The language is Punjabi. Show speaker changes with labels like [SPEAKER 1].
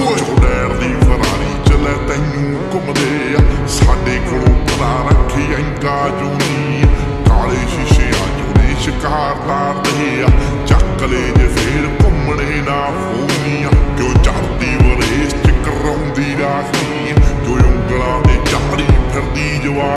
[SPEAKER 1] ਓਏ ਡੈਰ ਦੀ ਫਰਾਰੀ ਚੱਲੇ ਤੈਨੂੰ ਘੁੰਮਦੇ ਆ। ਸਾਡੇ ਕੋਲੋਂ ਪਤਾ ਰੱਖੀ ਐਂਗਾ ਜੂਨੀ ਕਾਲੇ ਸ਼ੀਸ਼ੇ ਚੋਂ ਨੇ ਸ਼ਿਕਾਰ ਤਾਰਦੇ